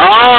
Oh,